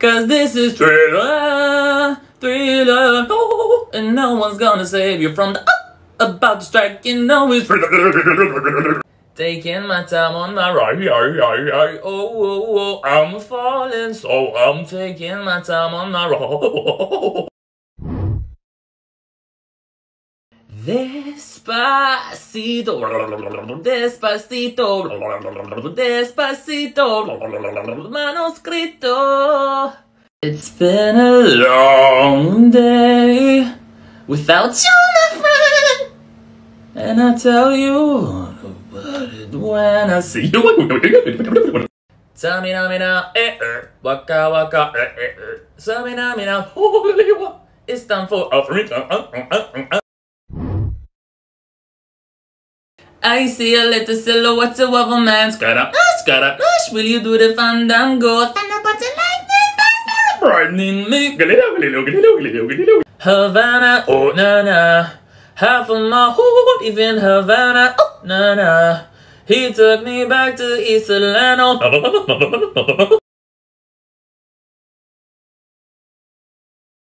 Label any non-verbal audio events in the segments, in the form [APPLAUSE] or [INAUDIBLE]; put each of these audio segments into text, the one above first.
Cause this is thriller, thriller, oh, and no one's gonna save you from the uh, about to strike. You know it's thriller. Taking my time on my ride. Oh, oh, oh, I'm falling, so I'm taking my time on my ride. [LAUGHS] Despacito, despacito, despacito, manuscrito. It's been a long day without you, my friend. And I tell you about it when I see you. Samina mina, eh eh, waka waka, eh eh eh. Samina mina, holy. It's time for Africa. Uh, uh, uh, uh. I see a little silhouette of a man. Scatter, scatter, hush, will you do the fandango? Thunder, but lightning, brightening me. Galileo, Galileo, Galileo, Galileo, Galileo. Havana, oh na na. Half of my heart, even Havana, oh na na. He took me back to East [LAUGHS]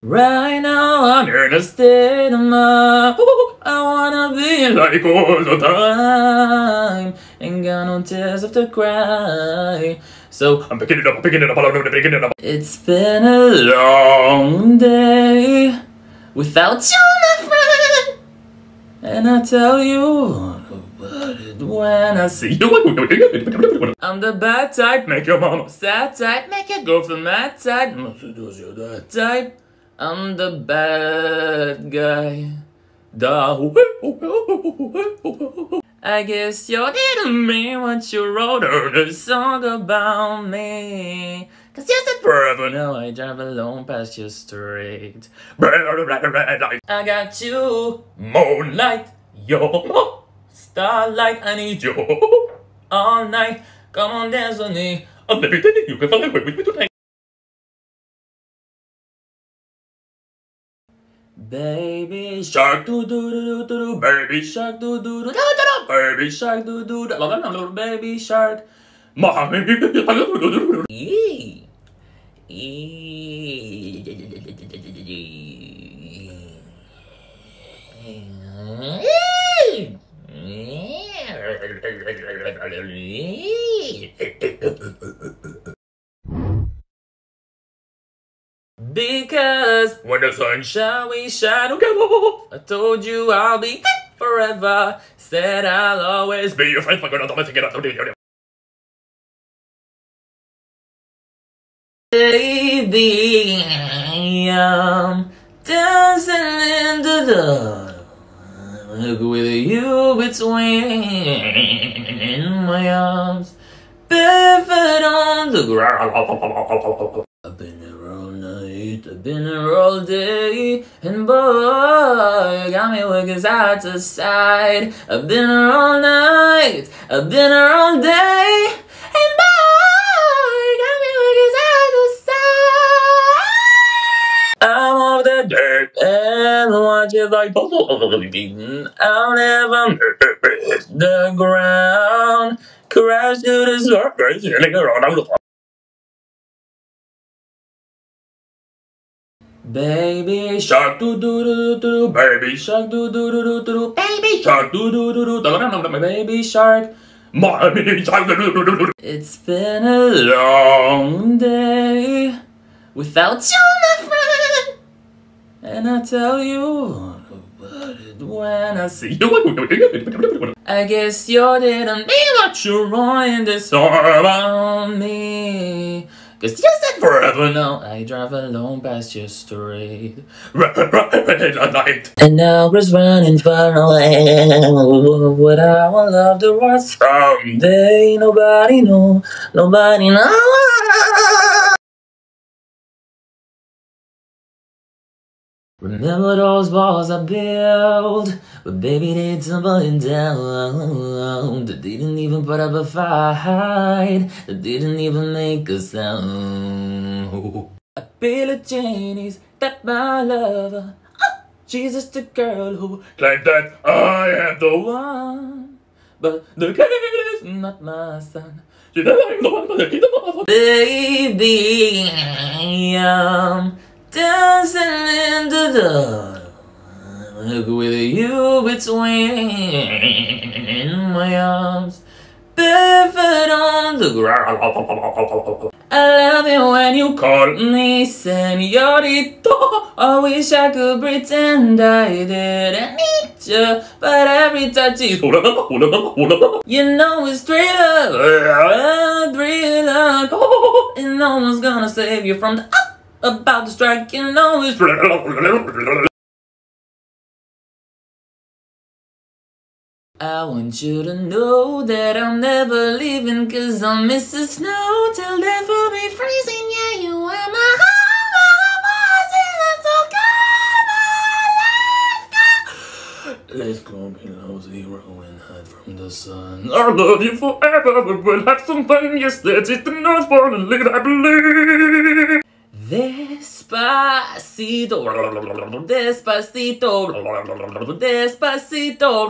Right now I'm in a state of mind. I wanna be like all the time. Ain't got no tears left to cry. So I'm picking it up, I'm picking it up, I'm picking it up. It's been a long day without you, my friend. And I tell you about it when I see you. I'm the bad type, make your mama sad type, make your girlfriend mad type. That type. I'm the bad guy. The I guess you didn't mean what you wrote on a song about me. Cause you said forever now I drive alone past your straight. I got you, moonlight, yo, starlight, I need you all night. Come on, dance with me. I'm you can find with me tonight. Baby shark doo doo doo doo doo baby shark doo doo doo doo doo. Baby shark doo doo doo. Baby shark. mommy [LAUGHS] [LAUGHS] [LAUGHS] Because when the sun shine, we shine. Okay, I told you I'll be forever. Said I'll always be your friend. Fucking don't get up. Baby, I'm dancing in the dark with you between my arms, barefoot on the ground. I've been here all day, and boy, got me working side to side. I've been here all night, I've been here all day, and boy, you got me working side to side. I'm off the dirt and watch like beaten. I'll never the ground. Crash to the surface, Baby shark doo doo doo doo baby shark doo doo doo doo doo baby shark doo doo doo doo doo baby shark mommy shark doo doo doo It's been a long day without you, my friend, and I tell you about it when I see you. I guess you didn't mean what you wrote this song on me. Cause you said forever now. I drive alone past your street. [LAUGHS] And now it's running far away. What I will love the world someday Nobody know, nobody know Remember those walls I built, but baby they tumbling down. They didn't even put up a fight. They didn't even make a sound. Feel a Janie's that my lover. Oh, she's a girl who claimed that I am the one, but the kid is not my son. Baby, I'm dancing in the dark with you between my arms, barefoot on the ground. I love it when you call me senorito. I wish I could pretend I didn't need you, but every touch is you know it's thriller, thriller. And no one's gonna save you from the about strike. You know. I want you to know that I'm never leaving Cause I'll miss the snow till death will be freezing Yeah, you are my Let's go below zero and hide from the sun. I love you forever, but we'll have some fun. Yes, that's it, the North Pole, and I believe. Despacito, despacito, despacito,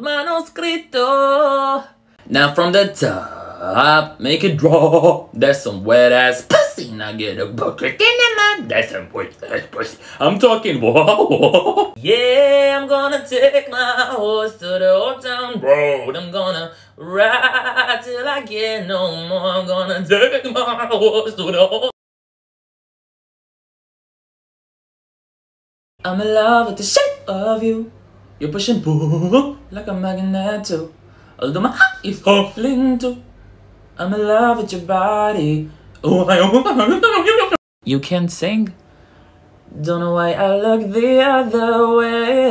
manuscrito. Now from the top, make it draw. That's some wet ass pussy. Now get a bucket in my. That's some wet ass pussy. I'm talking whoa. Yeah, I'm gonna take my horse to the old town road. I'm gonna ride till I get no more. I'm gonna take my horse to the old I'm in love with the shape of you. You're pushing pull like a magnet too. Although my heart is falling too. I'm in love with your body. Oh, I You can't sing. Don't know why I look the other way.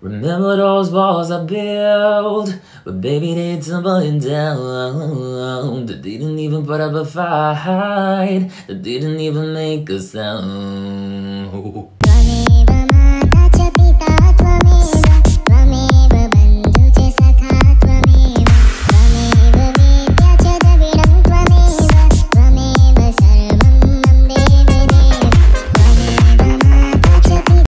Remember those walls I built, but baby they tumbling down. They didn't even put up a fight, they didn't even make a sound.